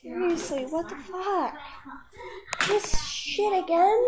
Seriously, what the fuck? This shit again?